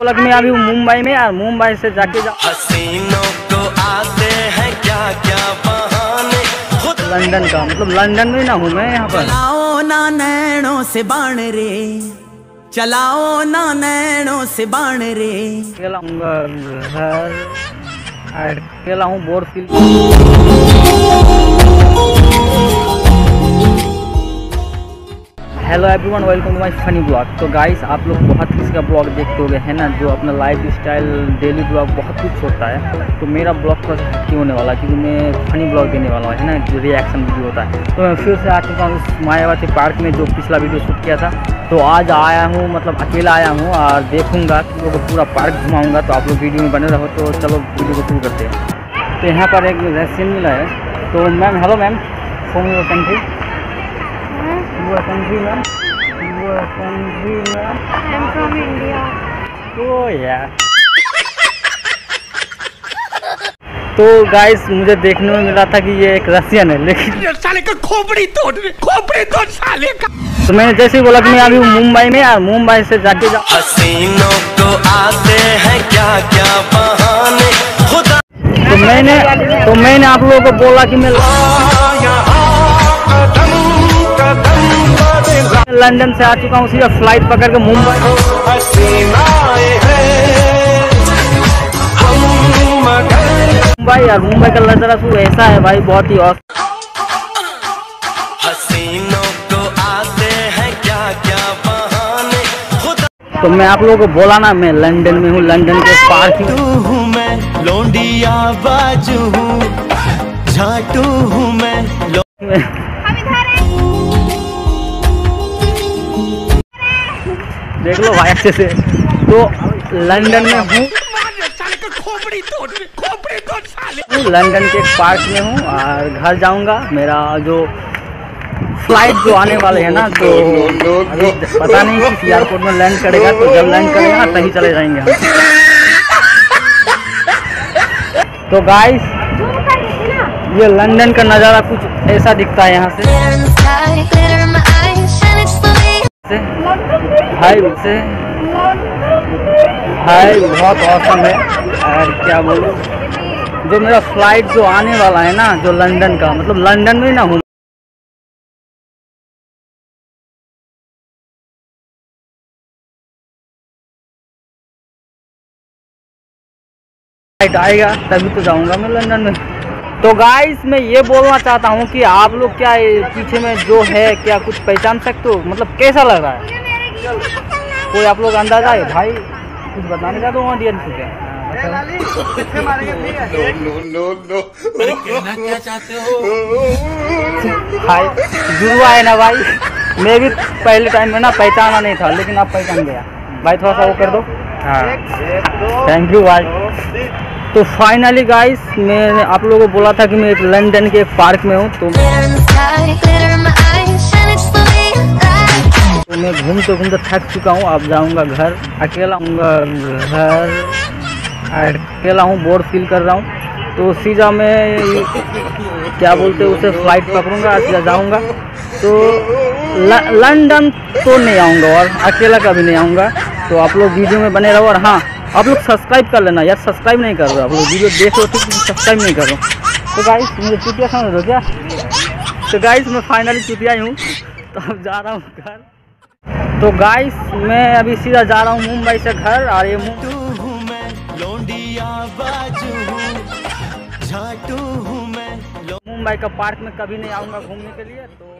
कि मैं अभी मुंबई में और मुंबई से जाके जा हसीनों को आते हैं क्या क्या बहाने लंदन का मतलब लंदन में ना हूँ मैं यहाँ पर। चलाओ ना नैनों से बाण रे। चलाओ ना नैनों से बाण रे। हूँ घर अकेला हूँ bore feel hello everyone welcome to my funny blog तो गाइस आप लोग बहुत किसी का ब्लॉग देखते होंगे, है ना? जो अपना लाइफ स्टाइल डेली ब्लॉग बहुत कुछ होता है। तो मेरा ब्लॉग थोड़ा सा होने वाला है, क्योंकि मैं फनी ब्लॉग देने वाला हूँ, है ना? जो रिएक्शन वीडियो होता है। तो मैं फिर से आ चुका हूँ मायावती पार्क में, जो पिछला वीडियो शूट किया था। तो आज आया हूँ मतलब अकेला आया हूँ, और देखूँगा कि लोगों पूरा पार्क घुमाऊँगा। तो आप लोग वीडियो में बने रहो तो चलो वीडियो को शुरू करते हैं। तो यहाँ पर एक रेस्टोरेंट मिला है। तो ma'am hello ma'am phone country country ma'am your country ma'am I'm from India. oh yeah. तो गाइस मुझे देखने में मिला था कि ये एक रशियन है लेकिन साले का खोपड़ी तोड़ खोपड़ी तोड़ साले का। तो मैंने जैसे ही बोला कि मैं अभी मुंबई में और मुंबई से जाके जा हसीनों को आते हैं क्या क्या बहाने? खुदा तो मैंने तो मैंने आप लोगों को बोला कि मैं लंदन से आ चुका हूँ, सीधा फ़्लाइट पकड़ के मुंबई। मुंबई और मुंबई का नज़ारा शुरू ऐसा है भाई, बहुत ही खुदा तो मैं आप लोगों को बोला ना, मैं लंदन में हूँ, लंदन के पार्क हूँ मैं, लौंडिया बाजू हूँ, झाटू हूँ देख लो भाई अच्छे से। तो लंदन में हूँ। लंदन के एक पार्क में हूँ और घर जाऊँगा। मेरा जो फ़्लाइट जो आने वाले है ना तो अभी पता नहीं किस एयरपोर्ट में लैंड करेगा। तो जब लैंड करेगा तभी चले जाएँगे हम। तो गाइस ये लंदन का नज़ारा कुछ ऐसा दिखता है यहाँ से। Slowly. से। हाय बहुत औसम है। और क्या बोलूँ? जो मेरा फ़्लाइट जो आने वाला है ना जो लंदन का मतलब लंदन में ना हूँ फ़्लाइट आएगा तभी तो जाऊँगा मैं लंदन में। तो गाइस मैं ये बोलना चाहता हूँ कि आप लोग क्या पीछे में जो है, क्या कुछ पहचान सकते हो? मतलब कैसा लग रहा है? कोई आप लोग अंदाज़ा है? भाई, कुछ बताने का तो ऑडियंस को क्या? भाई, जुड़वा है ना भाई। मैं भी पहले टाइम में ना पहचाना नहीं था, लेकिन अब पहचान गया। भाई, थोड़ा सा वो कर दो। हाँ। थैंक यू भाई तो फाइनली गाइस मैंने आप लोगों को बोला था कि मैं एक लंदन के एक पार्क में हूँ तो तो मैं घूमते घूमते थक चुका हूँ अब जाऊँगा घर अकेला हूँगा घर अकेला हूँ बोर फील कर रहा हूँ। तो सीधा मैं क्या बोलते हैं उसे फ़्लाइट पकड़ूँगा सीधा जाऊँगा। तो लंदन तो नहीं आऊँगा और अकेला कभी नहीं आऊँगा। तो आप लोग वीडियो में बने रहो और हाँ आप लोग सब्सक्राइब कर लेना यार सब्सक्राइब नहीं कर रहे आप लोग वीडियो देख रहे हो ठीक सब्सक्राइब नहीं कर रहे हो। तो गाइस मुझे चुटिया समझ रहे क्या? तो गाइस मैं फाइनली चुटिया ही हूँ तो अब जा रहा हूँ घर। तो गाइस मैं अभी सीधा जा रहा हूँ मुंबई से घर और ये हूँ मुंबई का पार्क में कभी नहीं आऊँगा घूमने के लिए तो